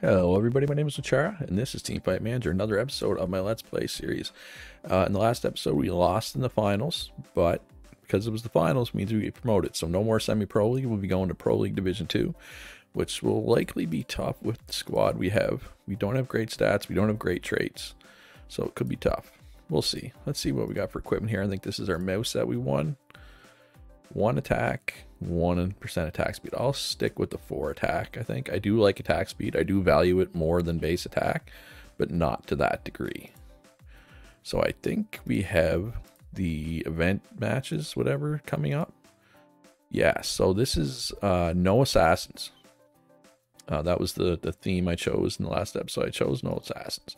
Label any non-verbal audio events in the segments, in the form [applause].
Hello everybody, my name is Loochara, and this is Teamfight Manager, another episode of my Let's Play series. Uh, in the last episode, we lost in the finals, but because it was the finals, means we get promoted. So no more semi-pro league, we'll be going to Pro League Division 2, which will likely be tough with the squad we have. We don't have great stats, we don't have great traits, so it could be tough. We'll see. Let's see what we got for equipment here. I think this is our mouse that we won. One attack, one percent attack speed. I'll stick with the four attack. I think I do like attack speed. I do value it more than base attack, but not to that degree. So I think we have the event matches, whatever, coming up. Yeah, so this is uh, no assassins. Uh, that was the, the theme I chose in the last episode. I chose no assassins.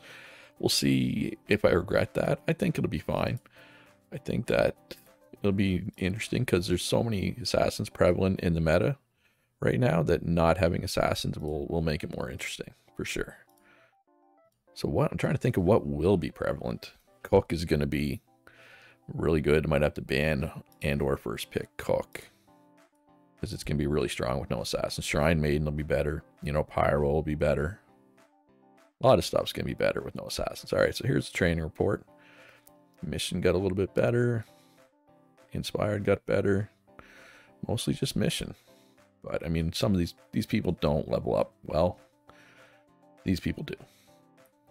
We'll see if I regret that. I think it'll be fine. I think that it'll be interesting because there's so many assassins prevalent in the meta right now that not having assassins will will make it more interesting for sure. So what I'm trying to think of what will be prevalent. Cook is going to be really good. Might have to ban and or first pick Cook because it's going to be really strong with no assassin. Shrine Maiden will be better. You know, Pyro will be better. A lot of stuff's going to be better with no assassins. All right, so here's the training report. Mission got a little bit better. Inspired got better. Mostly just mission. But I mean, some of these these people don't level up well. These people do.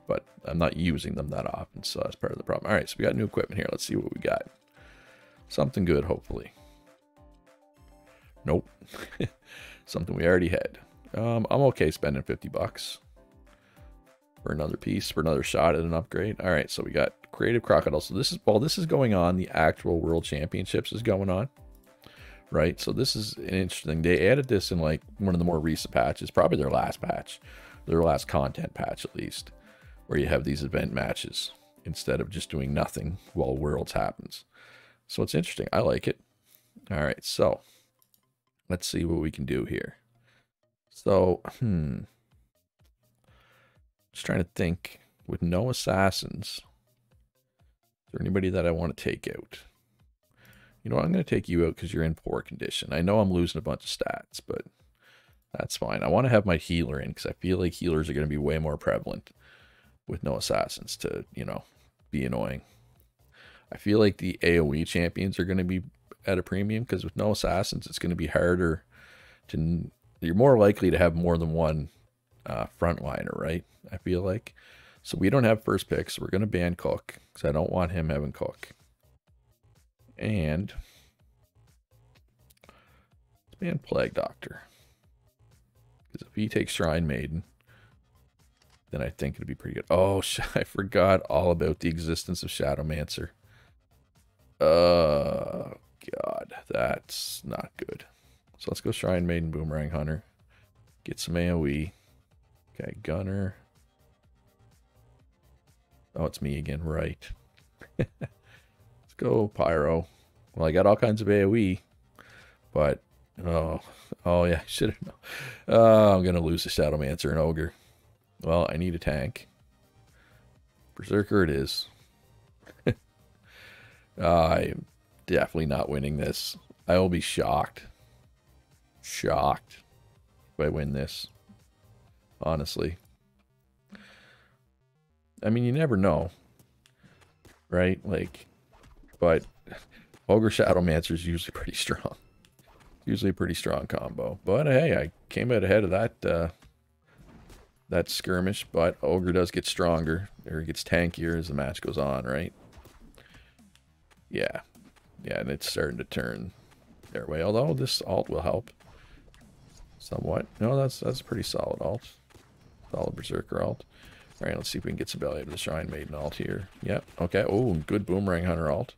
But I'm not using them that often, so that's part of the problem. All right, so we got new equipment here. Let's see what we got. Something good, hopefully. Nope. [laughs] Something we already had. Um, I'm okay spending 50 bucks for another piece, for another shot at an upgrade. All right, so we got Creative Crocodile. So this is, while this is going on, the actual World Championships is going on, right? So this is an interesting. They added this in like one of the more recent patches, probably their last patch, their last content patch at least, where you have these event matches instead of just doing nothing while Worlds happens. So it's interesting. I like it. All right, so let's see what we can do here. So, hmm. Just trying to think. With no assassins, there anybody that I want to take out? You know, I'm going to take you out because you're in poor condition. I know I'm losing a bunch of stats, but that's fine. I want to have my healer in because I feel like healers are going to be way more prevalent with no assassins to, you know, be annoying. I feel like the AoE champions are going to be at a premium because with no assassins, it's going to be harder to. You're more likely to have more than one uh, frontliner, right? I feel like. So we don't have first picks. So we're going to ban Cook because I don't want him having Cook. And let's ban Plague Doctor. Because if he takes Shrine Maiden, then I think it'd be pretty good. Oh, [laughs] I forgot all about the existence of Shadowmancer. Uh, God, that's not good. So let's go Shrine Maiden, Boomerang Hunter. Get some AoE. Okay, Gunner. Oh, it's me again, right. [laughs] Let's go Pyro. Well, I got all kinds of AoE, but oh, oh yeah, [laughs] I should have. Oh, I'm gonna lose the Shadowmancer and Ogre. Well, I need a tank. Berserker it is. [laughs] I'm definitely not winning this. I will be shocked. Shocked if I win this. Honestly. I mean, you never know, right? Like, but Ogre Shadowmancer is usually pretty strong. Usually a pretty strong combo. But hey, I came out ahead of that uh, that skirmish. But Ogre does get stronger, or gets tankier as the match goes on, right? Yeah, yeah, and it's starting to turn their way. Although this alt will help somewhat. No, that's that's a pretty solid alt. Solid Berserker alt. All right, let's see if we can get some value out of the Shrine Maiden alt here. Yep. Okay. Oh, good Boomerang Hunter alt.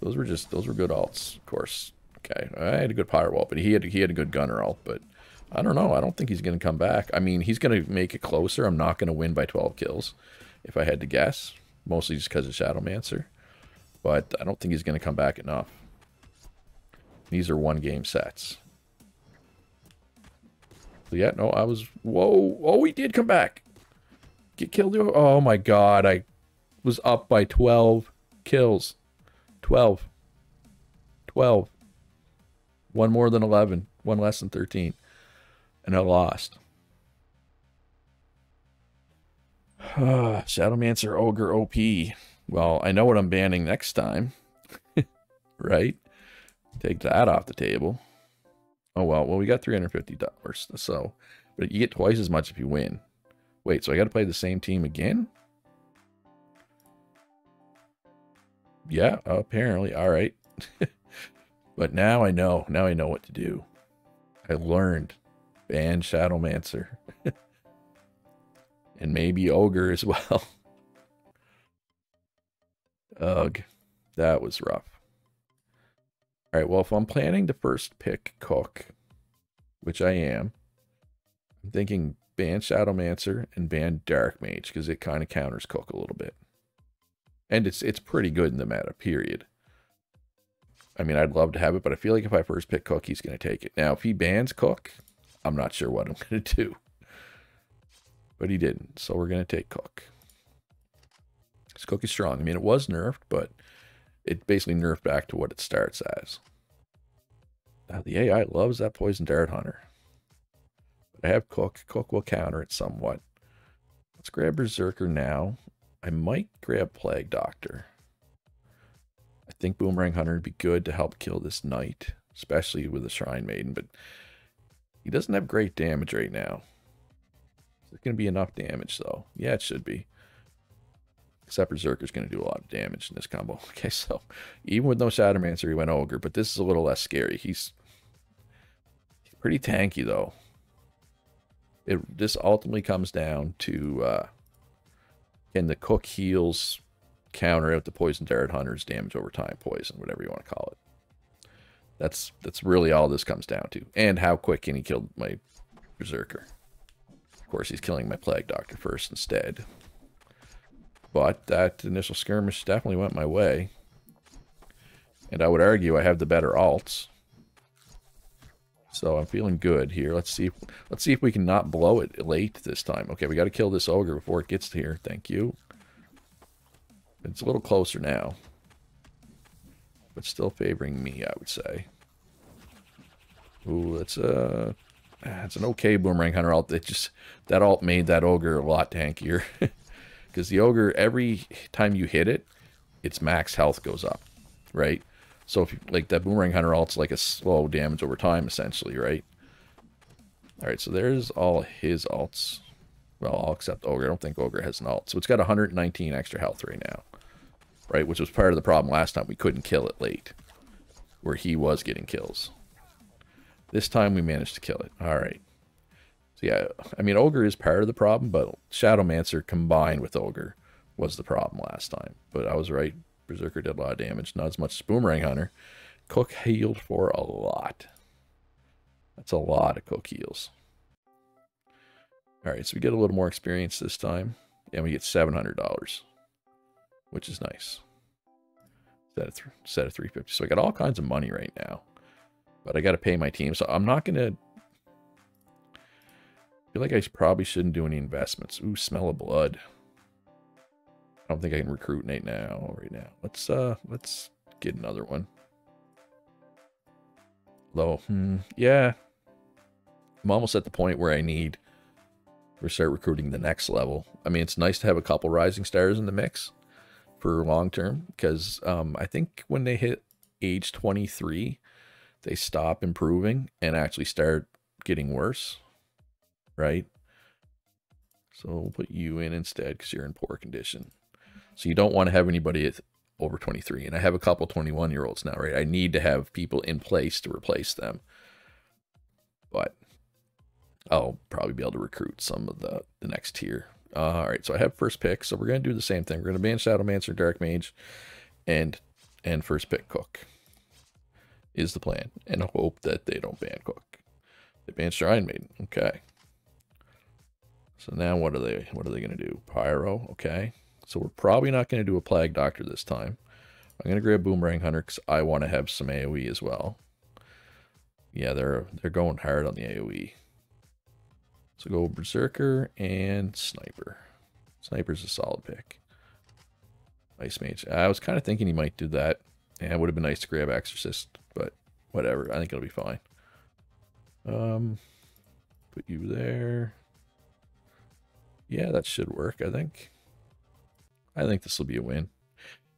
Those were just those were good alts, of course. Okay. I had a good alt, but he had he had a good Gunner alt, but I don't know. I don't think he's going to come back. I mean, he's going to make it closer. I'm not going to win by 12 kills, if I had to guess. Mostly just because of Shadowmancer. But I don't think he's going to come back enough. These are one-game sets. Yeah, no, I was... Whoa! Oh, he did come back! Get killed. Oh my god, I was up by 12 kills. 12. 12. One more than 11. One less than 13. And I lost. [sighs] Shadowmancer Ogre OP. Well, I know what I'm banning next time. [laughs] right? Take that off the table. Oh, well. Well, we got $350. So, but you get twice as much if you win. Wait, so I got to play the same team again? Yeah, apparently. All right. [laughs] but now I know. Now I know what to do. I learned. Ban Shadowmancer. [laughs] and maybe Ogre as [laughs] well. Ugh. That was rough. All right, well, if I'm planning to first pick Cook, which I am, I'm thinking ban Shadowmancer and ban Dark Mage because it kind of counters Cook a little bit. And it's it's pretty good in the meta, period. I mean, I'd love to have it, but I feel like if I first pick Cook, he's going to take it. Now, if he bans Cook, I'm not sure what I'm [laughs] going to do. But he didn't, so we're going to take Cook. This Cook is strong. I mean, it was nerfed, but it basically nerfed back to what it starts as. Now, the AI loves that Poison Dart Hunter. But I have Cook. Cook will counter it somewhat. Let's grab Berserker now. I might grab Plague Doctor. I think Boomerang Hunter would be good to help kill this knight, especially with the Shrine Maiden, but he doesn't have great damage right now. Is it going to be enough damage, though? Yeah, it should be. Except Berserker's going to do a lot of damage in this combo. [laughs] Okay, so even with no Shadowmancer, he went Ogre, but this is a little less scary. He's, pretty tanky, though. It This ultimately comes down to... Uh, can the cook heals counter out the poison dart hunter's damage over time poison, whatever you want to call it. That's that's really all this comes down to. And how quick can he kill my berserker? Of course, he's killing my plague doctor first instead. But that initial skirmish definitely went my way. And I would argue I have the better alts. So I'm feeling good here. Let's see if, let's see if we can not blow it late this time. Okay, we got to kill this ogre before it gets here. Thank you. It's a little closer now. But still favoring me, I would say. Ooh, that's a it's an okay boomerang hunter alt. It just that alt made that ogre a lot tankier. [laughs] Because the ogre, every time you hit it, its max health goes up, right? So if you, like that boomerang hunter alt's like a slow damage over time, essentially, right? All right, so there's all his alts. Well, all except Ogre. I don't think Ogre has an alt. So it's got 119 extra health right now, right? Which was part of the problem last time. We couldn't kill it late, where he was getting kills. This time we managed to kill it. All right. Yeah, I mean, Ogre is part of the problem, but Shadowmancer combined with Ogre was the problem last time. But I was right. Berserker did a lot of damage. Not as much as Boomerang Hunter. Cook healed for a lot. That's a lot of Cook heals. All right, so we get a little more experience this time. And we get $700, which is nice. Set of, set of 350 So I got all kinds of money right now. But I got to pay my team. So I'm not going to... feel like I probably shouldn't do any investments. Ooh, smell of blood. I don't think I can recruit Nate now, right now. Let's, uh, let's get another one. Low. Hmm, yeah. I'm almost at the point where I need to start recruiting the next level. I mean, it's nice to have a couple rising stars in the mix for long term because um, I think when they hit age 23, they stop improving and actually start getting worse, right? So we'll put you in instead because you're in poor condition. So you don't want to have anybody over 23. And I have a couple 21 year olds now, right? I need to have people in place to replace them. But I'll probably be able to recruit some of the, the next tier. Uh, all right, so I have first pick. So we're going to do the same thing. We're going to ban Shadowmancer, Dark Mage, and and first pick Cook is the plan. And hope that they don't ban Cook. They ban Shrine Maiden. Okay. So now what are they what are they going to do? Pyro, okay. So we're probably not going to do a Plague Doctor this time. I'm going to grab Boomerang Hunter because I want to have some AoE as well. Yeah, they're they're going hard on the AoE. So go Berserker and Sniper. Sniper's a solid pick. Ice Mage. I was kind of thinking he might do that. And it would have been nice to grab Exorcist, but whatever. I think it'll be fine. Um, put you there Yeah, that should work, I think. I think this will be a win.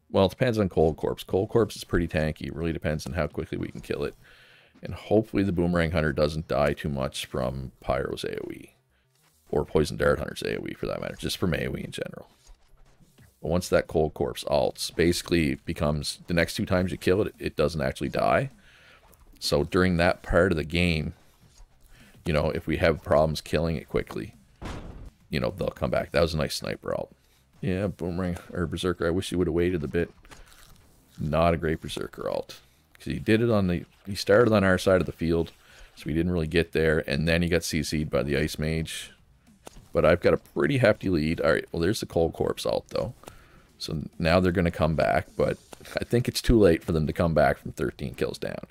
Well, it depends on Cold Corpse. Cold Corpse is pretty tanky. It really depends on how quickly we can kill it. And hopefully the Boomerang Hunter doesn't die too much from Pyro's AoE. Or Poison Dart Hunter's AoE for that matter. Just from AoE in general. But once that Cold Corpse alts, basically becomes the next two times you kill it, it doesn't actually die. So during that part of the game, you know, if we have problems killing it quickly, you know, they'll come back. That was a nice sniper alt. Yeah, Boomerang, or Berserker, I wish he would have waited a bit. Not a great Berserker alt. Because he did it on the, he started on our side of the field, so he didn't really get there, and then he got CC'd by the Ice Mage. But I've got a pretty hefty lead. All right, well, there's the Cold Corpse alt, though. So now they're going to come back, but I think it's too late for them to come back from 13 kills down.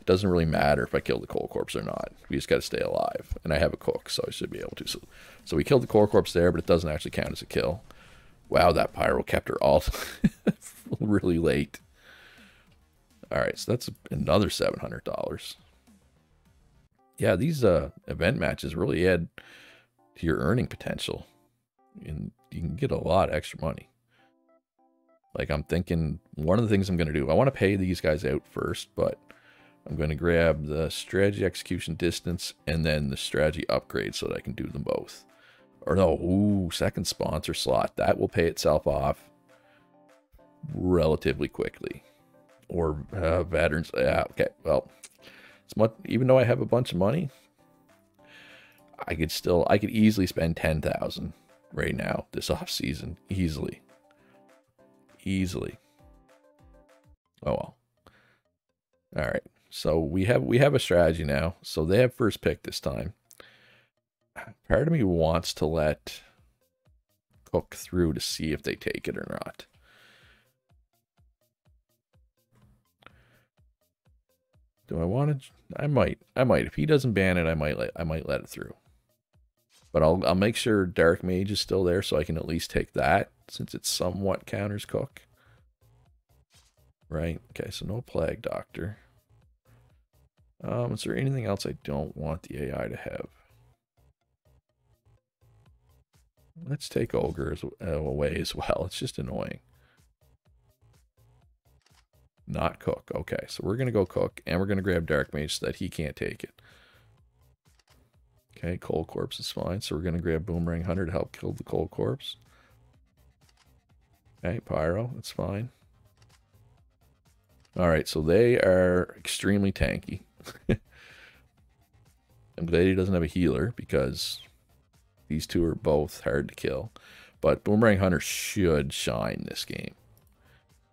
It doesn't really matter if I kill the cold corpse or not. We just got to stay alive. And I have a cook, so I should be able to. So, so we killed the cold corpse there, but it doesn't actually count as a kill. Wow, that pyro kept her all [laughs] really late. All right, so that's another $700. Yeah, these uh, event matches really add to your earning potential. And you can get a lot extra money. Like I'm thinking one of the things I'm going to do, I want to pay these guys out first, but I'm going to grab the strategy execution distance and then the strategy upgrade so that I can do them both. Or no, ooh, second sponsor slot. That will pay itself off relatively quickly. Or uh, veterans. Yeah, okay. Well, it's much, even though I have a bunch of money, I could still, I could easily spend 10,000 right now this [laughs] off season. Easily. Easily. Oh well. All right. So we have we have a strategy now. So they have first pick this time. [clears throat] Part of me wants to let Cook through to see if they take it or not. Do I want to? I might. I might. If he doesn't ban it, I might let. I might let it through. But I'll I'll make sure Dark Mage is still there so I can at least take that since it somewhat counters Cook. Right. Okay. So no Plague Doctor. Um, is there anything else I don't want the AI to have? Let's take Ogre uh, away as well. It's just annoying. Not Cook. Okay, so we're going to go Cook, and we're going to grab Dark Mage so that he can't take it. Okay, Cold Corpse is fine, so we're going to grab Boomerang Hunter to help kill the Cold Corpse. Okay, Pyro, that's fine. Alright, so they are extremely tanky. [laughs] I'm glad he doesn't have a healer because these two are both hard to kill. But Boomerang Hunter should shine this game.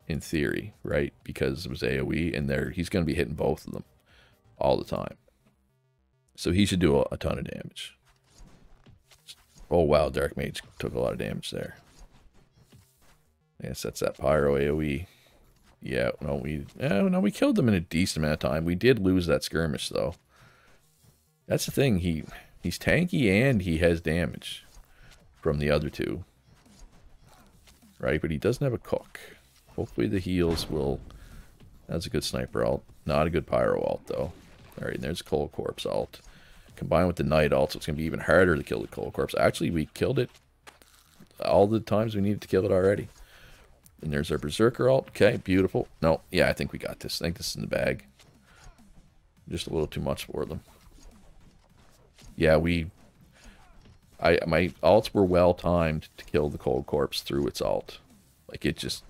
In theory, right? Because it was AoE and there he's going to be hitting both of them all the time. So he should do a, a ton of damage. Oh wow, Dark Mage took a lot of damage there. Yes, that's that Pyro AoE. Yeah, no, we oh, no, we killed them in a decent amount of time. We did lose that skirmish though. That's the thing. He he's tanky and he has damage from the other two. Right, but he doesn't have a cook. Hopefully the heals will. That's a good sniper alt. Not a good pyro alt though. All right, and there's cold corpse alt. Combined with the Knight alt, so it's gonna be even harder to kill the cold corpse. Actually, we killed it all the times we needed to kill it already. And there's our Berserker alt. Okay, beautiful. No, yeah, I think we got this. I think this is in the bag. Just a little too much for them. Yeah, we... I My alts were well timed to kill the Cold Corpse through its alt. Like, it just...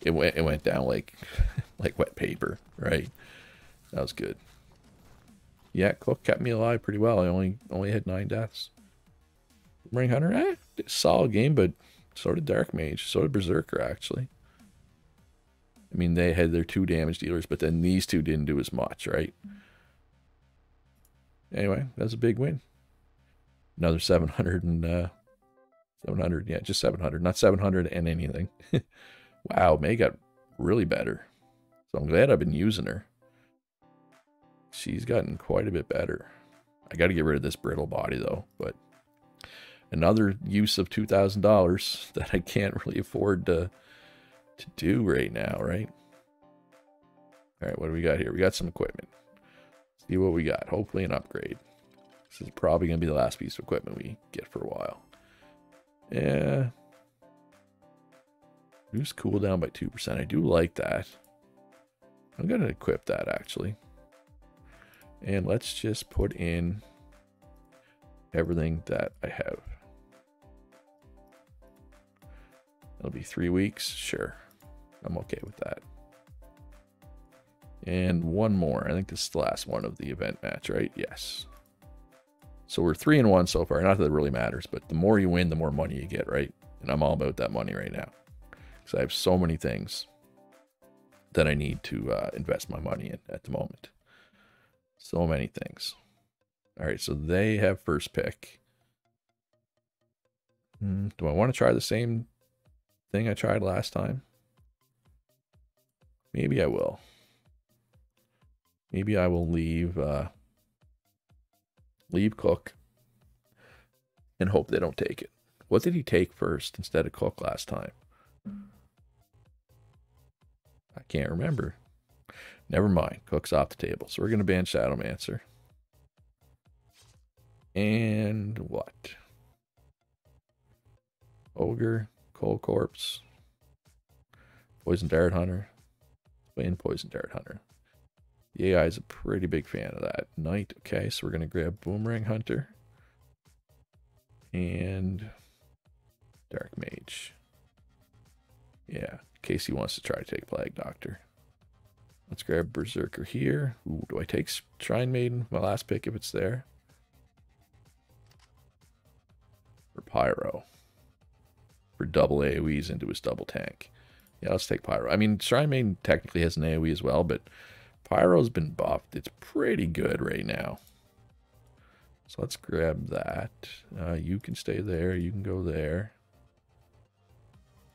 It went, it went down like, [laughs] like wet paper, right? That was good. Yeah, Cook kept me alive pretty well. I only only had nine deaths. Ring Hunter, eh, solid game, but so did Dark Mage. So did Berserker, actually. I mean, they had their two damage dealers, but then these two didn't do as much, right? Anyway, that's a big win. Another 700 and, uh, 700, yeah, just 700, not 700 and anything. [laughs] wow, May got really better. So I'm glad I've been using her. She's gotten quite a bit better. I got to get rid of this brittle body, though, but another use of $2,000 [laughs] that I can't really afford to, to do right now, right? All right, what do we got here? We got some equipment. See what we got. Hopefully an upgrade. This is probably going to be the last piece of equipment we get for a while. Yeah. Reduce cooldown by 2%. I do like that. I'm going to equip that actually. And let's just put in everything that I have. It'll be three weeks. Sure. I'm okay with that. And one more. I think this is the last one of the event match, right? Yes. So we're three and one so far. Not that it really matters, but the more you win, the more money you get, right? And I'm all about that money right now. Because I have so many things that I need to uh, invest my money in at the moment. So many things. All right, so they have first pick. Hmm, do I want to try the same thing I tried last time? Maybe I will. Maybe I will leave uh, leave Cook and hope they don't take it. What did he take first instead of Cook last time? I can't remember. Never mind. Cook's off the table. So we're going to ban Shadowmancer. And what? Ogre, Cold Corpse, Poison Dart Hunter, and Poison Dart Hunter. The AI is a pretty big fan of that. Knight, okay, so we're going to grab Boomerang Hunter and Dark Mage. Yeah, Casey wants to try to take Plague Doctor. Let's grab Berserker here. Ooh, do I take Shrine Maiden? My last pick if it's there. Or Pyro. For double AoEs into his double tank. Yeah, let's take Pyro. I mean, Shrine Maiden technically has an AoE as well, but Pyro's been buffed. It's pretty good right now. So let's grab that. Uh, you can stay there. You can go there.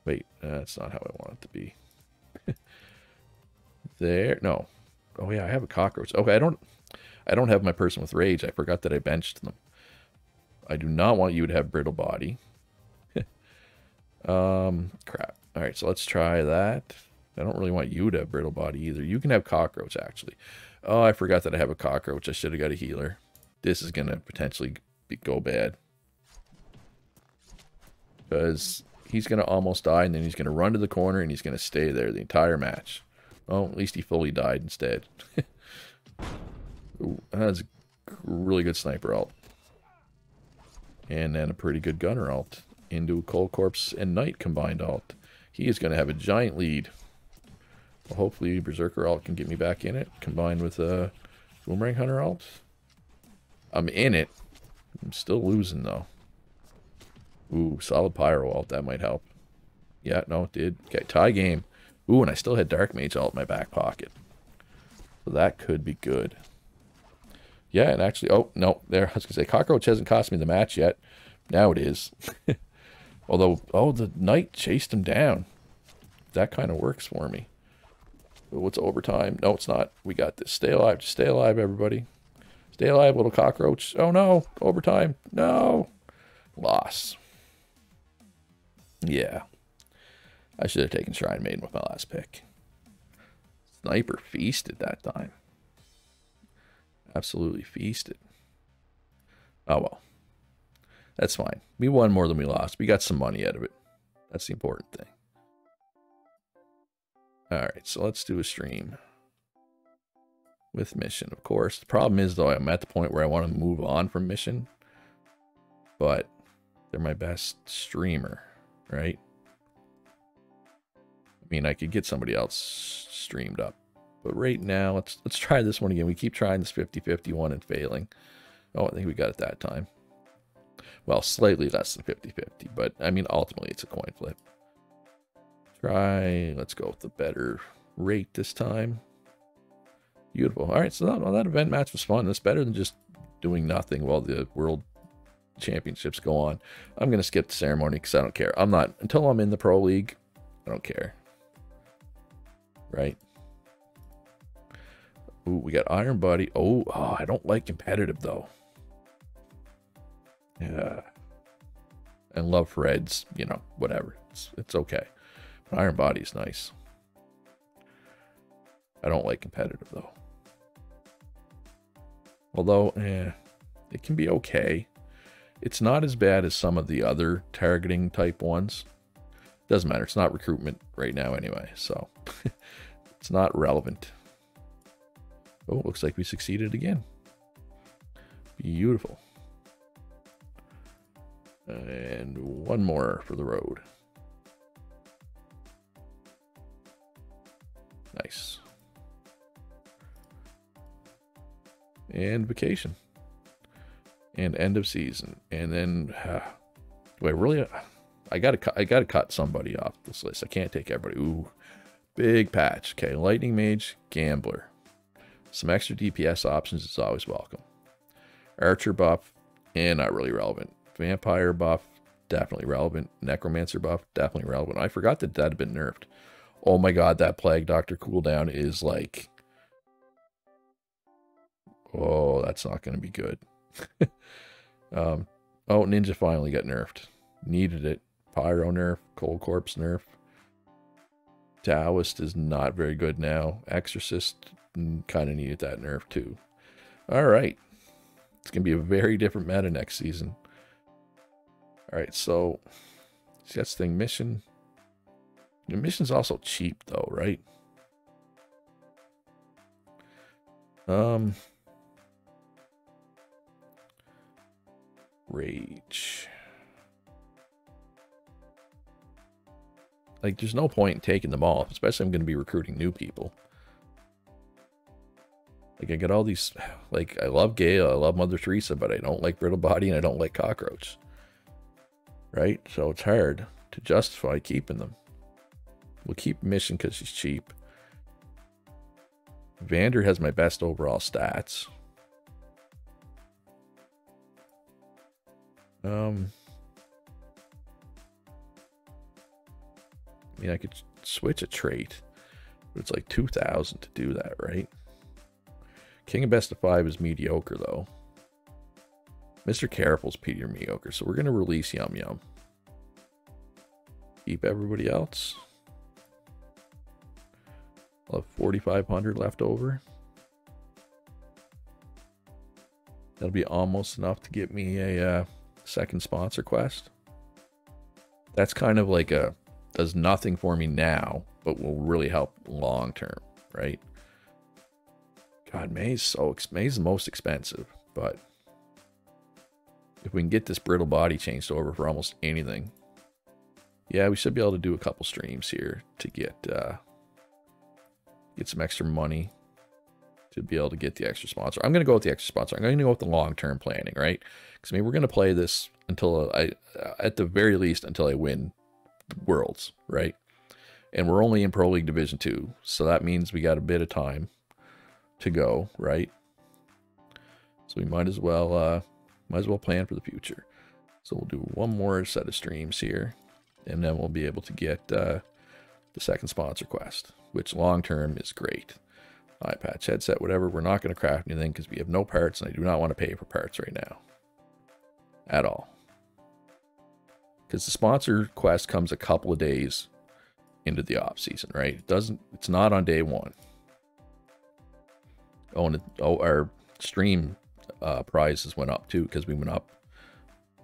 Wait, uh, that's not how I want it to be. [laughs] there. No. Oh yeah, I have a cockroach. Okay, I don't I don't have my person with rage. I forgot that I benched them. I do not want you to have brittle body. [laughs] um crap. Alright, so let's try that. I don't really want you to have brittle body either. You can have cockroach, actually. Oh, I forgot that I have a cockroach. Which I should have got a healer. This is going to potentially be, go bad. Because he's going to almost die, and then he's going to run to the corner, and he's going to stay there the entire match. Oh, at least he fully died instead. [laughs] Ooh, that's a really good sniper alt. And then a pretty good gunner alt into a Cold Corpse and Knight combined alt. He is going to have a giant lead. Hopefully Berserker alt can get me back in it, combined with a uh, Boomerang Hunter alt. I'm in it. I'm still losing, though. Ooh, solid Pyro alt. That might help. Yeah, no, it did. Okay, tie game. Ooh, and I still had Dark Mage alt in my back pocket. So that could be good. Yeah, and actually, oh, no, there, [laughs] I was going to say, Cockroach hasn't cost me the match yet. Now it is. [laughs] Although, oh, the Knight chased him down. That kind of works for me. Oh, What's overtime? No, it's not. We got this. Stay alive. Just stay alive, everybody. Stay alive, little cockroach. Oh, no. Overtime. No. Loss. Yeah. I should have taken Shrine Maiden with my last pick. Sniper feasted that time. Absolutely feasted. Oh, well. That's fine. We won more than we lost. We got some money out of it. That's the important thing. Alright, so let's do a stream. With mission, of course. The problem is, though, I'm at the point where I want to move on from mission. But they're my best streamer, right? I mean, I could get somebody else streamed up. But right now, let's let's try this one again. We keep trying this 50-50 one and failing. Oh, I think we got it that time. Well, slightly less than 50-50, but I mean, ultimately it's a coin flip. Try, let's go with the better rate this time. Beautiful. All right, so that, well, that event match was fun. That's better than just doing nothing while the world championships go on. I'm going to skip the ceremony because I don't care. I'm not, until I'm in the pro league, I don't care. Right? Ooh, we got Iron Body. Oh, oh, I don't like competitive though. Yeah. And love Reds, you know, whatever. It's, it's okay. Iron Body's nice. I don't like competitive though. Although, eh, it can be okay. It's not as bad as some of the other targeting type ones. Doesn't matter. It's not recruitment right now anyway, so [laughs] it's not relevant. Oh, looks like we succeeded again. Beautiful. And one more for the road. Nice. And vacation. And end of season. And then, uh, do I really? I gotta. I gotta cut somebody off this list. I can't take everybody. Ooh, big patch. Okay, lightning mage, gambler. Some extra DPS options is always welcome. Archer buff, and not really relevant. Vampire buff, definitely relevant. Necromancer buff, definitely relevant. I forgot that that had been nerfed. Oh my god, that Plague Doctor cooldown is like... Oh, that's not going to be good. [laughs] um, oh, Ninja finally got nerfed. Needed it. Pyro nerf, Cold Corpse nerf. Taoist is not very good now. Exorcist mm, kind of needed that nerf too. All right. It's going to be a very different meta next season. All right, so that's thing mission. The mission's also cheap though, right? Um Rage. Like there's no point in taking them off, especially I'm going to be recruiting new people. Like I get all these [sighs] like I love Gale, I love Mother Teresa, but I don't like Brittle Body and I don't like Cockroach right? So it's hard to justify keeping them. We'll keep Mission because she's cheap. Vander has my best overall stats. Um, I mean, I could switch a trait, but it's like 2,000 to do that, right? King of Best of Five is mediocre, though. Mr. Careful's Peter mediocre, so we're going to release Yum Yum. Keep everybody else. I'll have 4,500 left over. That'll be almost enough to get me a uh, second sponsor quest. That's kind of like a does nothing for me now, but will really help long term, right? God, May's so May's the most expensive, but if we can get this brittle body changed over for almost anything, yeah, we should be able to do a couple streams here to get uh, get some extra money to be able to get the extra sponsor. I'm going to go with the extra sponsor. I'm going to go with the long-term planning, right? Because I mean, we're going to play this until I, at the very least, until I win Worlds, right? And we're only in Pro League Division Two, so that means we got a bit of time to go, right? So we might as well, uh, might as well plan for the future. So we'll do one more set of streams here and then we'll be able to get uh, the second sponsor quest, which long term is great. Eye patch, headset, whatever. We're not going to craft anything because we have no parts, and I do not want to pay for parts right now at all. Because the sponsor quest comes a couple of days into the off season, right? It doesn't. It's not on day one. Oh, and it, oh, our stream uh, prizes went up too because we went up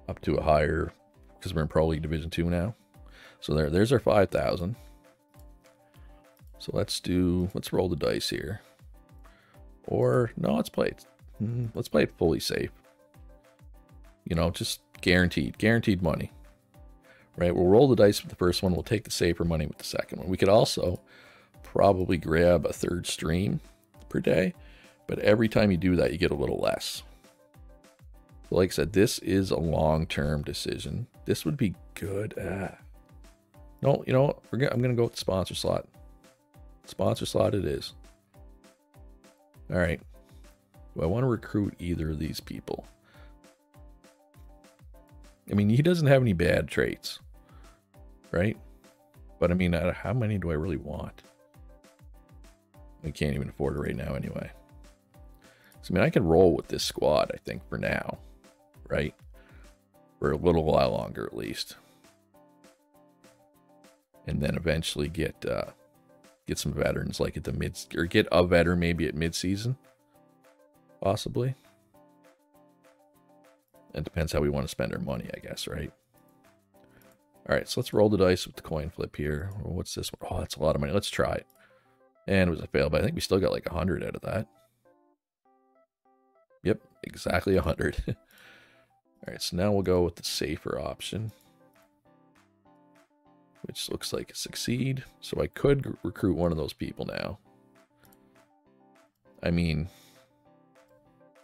up to a higher because we're in Pro League Division Two now. So there, there's our 5,000. So let's do, let's roll the dice here. Or, no, let's play it. Hmm, let's play it fully safe. You know, just guaranteed, guaranteed money. Right, we'll roll the dice with the first one. We'll take the safer money with the second one. We could also probably grab a third stream per day. But every time you do that, you get a little less. like I said, this is a long-term decision. This would be good. Ah, no, you know what? I'm going to go with the sponsor slot. Sponsor slot it is. All right. Do I want to recruit either of these people? I mean, he doesn't have any bad traits, right? But I mean, how many do I really want? I can't even afford it right now anyway. So, I mean, I can roll with this squad, I think, for now, right? For a little while longer, at least and then eventually get uh, get some veterans like at the mid or get a veteran maybe at mid season, possibly. It depends how we want to spend our money, I guess, right? All right, so let's roll the dice with the coin flip here. What's this? one? Oh, that's a lot of money. Let's try it. And it was a fail, but I think we still got like 100 out of that. Yep, exactly 100. [laughs] All right, so now we'll go with the safer option, which looks like succeed. So I could recruit one of those people now. I mean,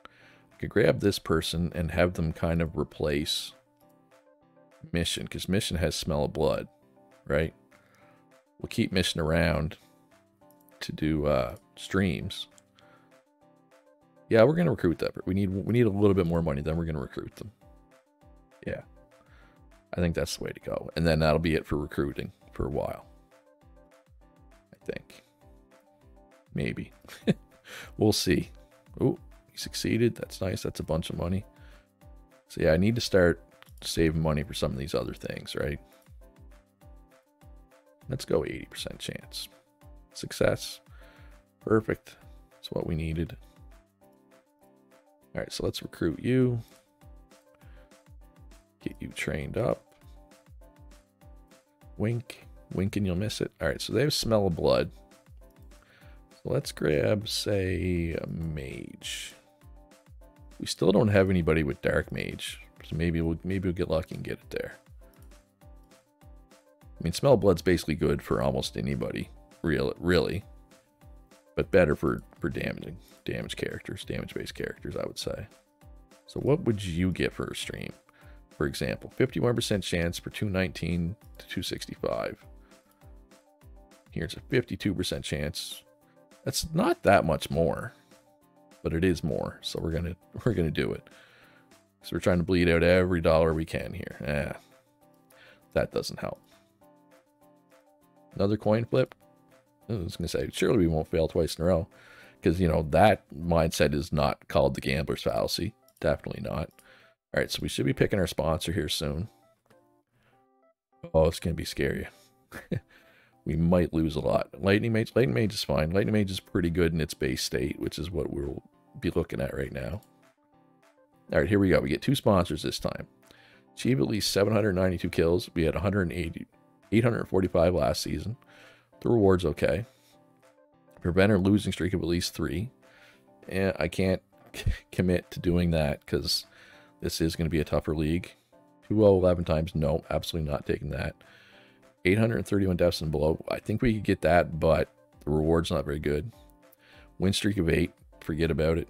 I could grab this person and have them kind of replace Mission, because Mission has smell of blood, right? We'll keep Mission around to do uh, streams. Yeah, we're gonna recruit that. But we need we need a little bit more money. Then we're gonna recruit them. Yeah, I think that's the way to go. And then that'll be it for recruiting for a while. I think. Maybe. [laughs] we'll see. Oh, he succeeded. That's nice. That's a bunch of money. So yeah, I need to start saving money for some of these other things, right? Let's go 80% chance. Success. Perfect. That's what we needed. All right, so let's recruit you. Get you trained up. Wink. Wink and you'll miss it. All right, so they have smell of blood. So let's grab, say, a mage. We still don't have anybody with dark mage. So maybe we'll maybe we'll get lucky and get it there. I mean, smell of blood's basically good for almost anybody, real really, but better for for damaging damage characters, damage based characters, I would say. So what would you get for a stream? For example, 51% chance for 219 to 265. Here's a 52% chance. That's not that much more, but it is more. So we're gonna [laughs] we're gonna do it. So we're trying to bleed out every dollar we can here. Eh, that doesn't help. Another coin flip. I was to say, surely we won't fail twice in a row. Because, you know, that mindset is not called the gambler's fallacy. Definitely not. All right, so we should be picking our sponsor here soon. Oh, it's going to be scary. [laughs] we might lose a lot. Lightning Mage, Lightning Mage is fine. Lightning Mage is pretty good in its base state, which is what we'll be looking at right now. All right, here we go. We get two sponsors this time. Achieve at least 792 kills. We had 180, 845 last season. The reward's okay. Prevent a losing streak of at least three. And I can't [laughs] commit to doing that because this is going to be a tougher league. 2011 times, no, absolutely not taking that. 831 deaths and below. I think we could get that, but the reward's not very good. Win streak of eight, forget about it.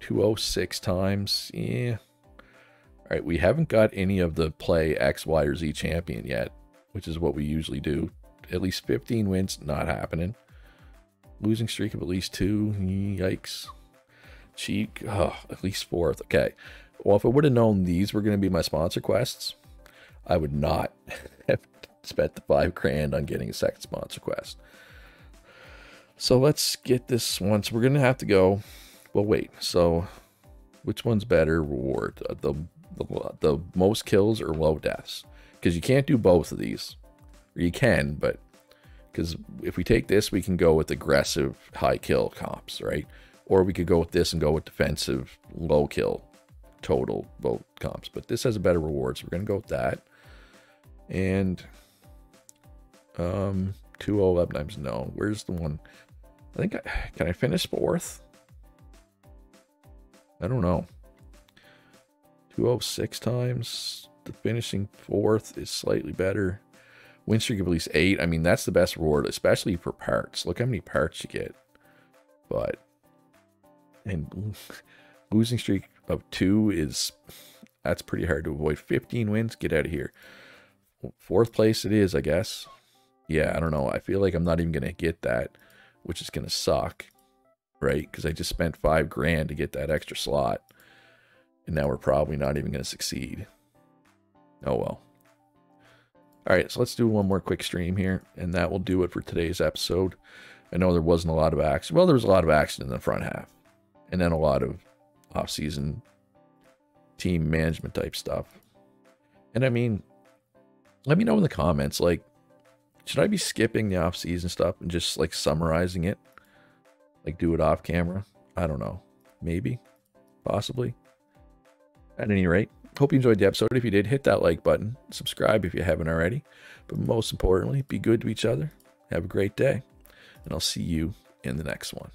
206 times. Yeah. All right, we haven't got any of the play X, Y, or Z champion yet, which is what we usually do. At least 15 wins, not happening. Losing streak of at least two. Yikes. Cheek, oh, at least fourth. Okay. Well, if I would have known these were going to be my sponsor quests, I would not [laughs] have spent the five grand on getting a second sponsor quest. So let's get this one. So we're going to have to go well, wait. So, which one's better reward? Uh, the the, the most kills or low deaths? Because you can't do both of these. Or you can, but because if we take this, we can go with aggressive high kill comps, right? Or we could go with this and go with defensive low kill total vote comps. But this has a better reward, so we're gonna go with that. And um, two oh eleven times no. Where's the one? I think I, can I finish fourth? I don't know. 206 times. The finishing fourth is slightly better. Win streak of at least eight. I mean, that's the best reward, especially for parts. Look how many parts you get. But, and [laughs] losing streak of two is, that's pretty hard to avoid. 15 wins, get out of here. Fourth place it is, I guess. Yeah, I don't know. I feel like I'm not even going to get that, which is going to suck right? Because I just spent five grand to get that extra slot. And now we're probably not even going to succeed. Oh well. All right, so let's do one more quick stream here, and that will do it for today's episode. I know there wasn't a lot of action. Well, there was a lot of action in the front half, and then a lot of off-season team management type stuff. And I mean, let me know in the comments, like, should I be skipping the off-season stuff and just like summarizing it? Like do it off camera. I don't know. Maybe. Possibly. At any rate, hope you enjoyed the episode. If you did, hit that like button, subscribe if you haven't already. But most importantly, be good to each other. Have a great day, and I'll see you in the next one.